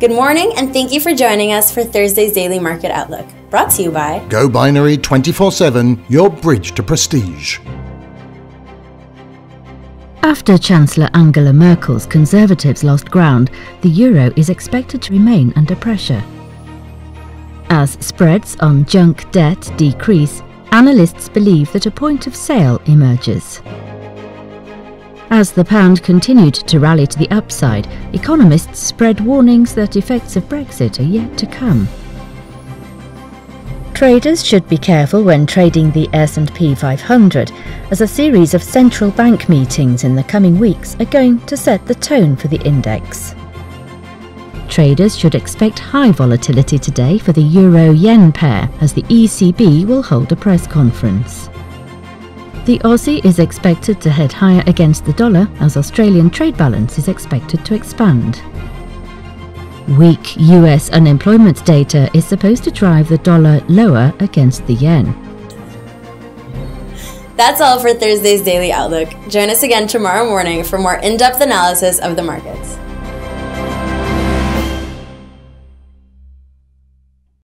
Good morning, and thank you for joining us for Thursday's Daily Market Outlook, brought to you by Go Binary 24 7, your bridge to prestige. After Chancellor Angela Merkel's Conservatives lost ground, the euro is expected to remain under pressure. As spreads on junk debt decrease, analysts believe that a point of sale emerges. As the pound continued to rally to the upside, economists spread warnings that effects of Brexit are yet to come. Traders should be careful when trading the S&P 500 as a series of central bank meetings in the coming weeks are going to set the tone for the index. Traders should expect high volatility today for the euro yen pair as the ECB will hold a press conference. The Aussie is expected to head higher against the dollar as Australian trade balance is expected to expand. Weak US unemployment data is supposed to drive the dollar lower against the yen. That's all for Thursday's Daily Outlook. Join us again tomorrow morning for more in depth analysis of the markets.